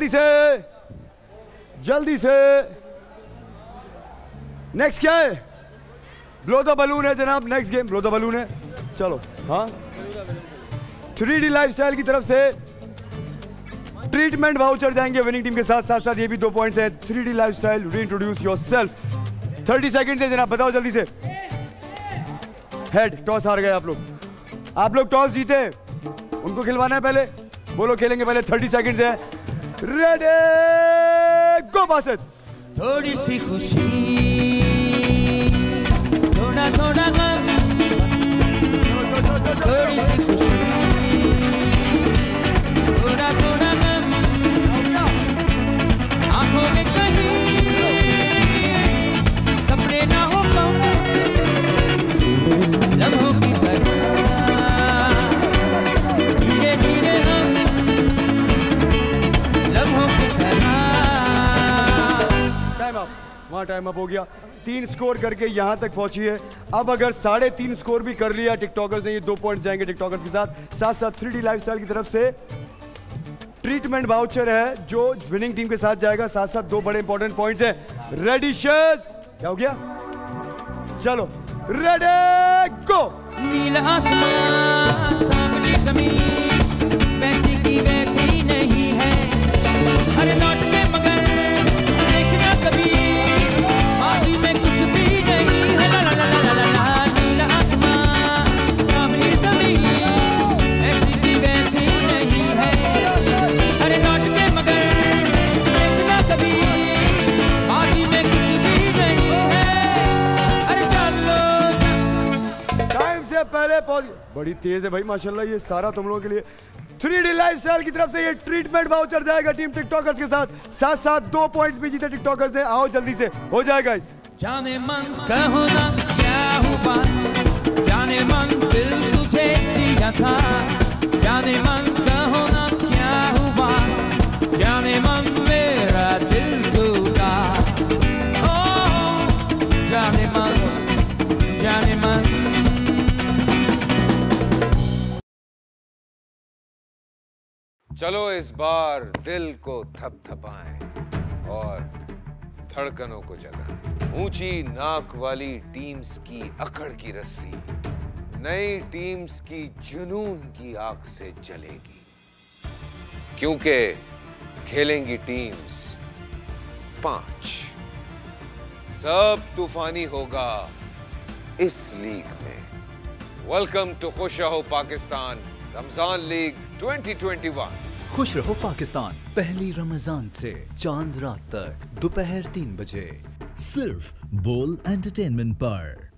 जल्दी से जल्दी से। नेक्स्ट क्या है? ब्लो द बलून है जनाब next game blow the balloon है। चलो हाँ। थ्री डी लाइफ की तरफ़ से ट्रीटमेंट वाउचर जाएँगे विनिंग टीम के साथ साथ साथ, ये भी दो पॉइंट्स हैं। Three D lifestyle reintroduce yourself thirty second से जनाब, बताओ जल्दी से। हेड टॉस हार गए आप लोग। आप लोग टॉस जीते। उनको खिलवाना है पहले। बोलो, खेलेंगे पहले। थर्टी सेकेंड है। रेडी गो बासित थोड़ी सी खुशी। वहाँ टाइम अप हो गया। तीन स्कोर करके यहाँ तक पहुँची है। अब अगर साढ़े तीन स्कोर भी कर लिया टिकटॉकर्स ने, ये दो पॉइंट जाएँगे टिकटॉकर्स के साथ। साथ साथ थ्री डी की तरफ़ से ट्रीटमेंट वाउचर है, जो विनिंग टीम के साथ जाएगा। साथ साथ दो बड़े इंपॉर्टेंट पॉइंट्स हैं। रेडी शेज क्या हो गया? चलो रेडी गो नीला आसमान, सामने ज़मीन पहले पहुँच बड़ी तेज है भाई, माशाल्लाह ये सारा तुम लोगों के लिए। थ्री डी लाइफ की तरफ़ से ये ट्रीटमेंट वाउचर जाएगा टीम टिकटॉकर्स के साथ। साथ साथ दो पॉइंट्स भी जीते टिकटॉकर्स ने। आओ जल्दी से, हो जाएगा इस जाने मन, कहो ना क्या हुआ? जाने मन, दिल तुझे दिया था। जाने मन, कहो ना क्या हुआ? जाने मन, मेरा दिल टूटा। ओ, जाने मन। चलो इस बार दिल को थपथपाएँ और धड़कनों को जगाएँ। ऊँची नाक वाली टीम्स की अकड़ की रस्सी नई टीम्स की जुनून की आग से जलेगी। क्योंकि खेलेंगी टीम्स पाँच। सब तूफानी होगा इस लीग में। वेलकम टू खुश रहो पाकिस्तान। रमज़ान लीग 2021 खुश रहो पाकिस्तान, पहली रमज़ान से चाँद रात तक, दोपहर तीन बजे। सिर्फ़ बोल एंटरटेनमेंट पर।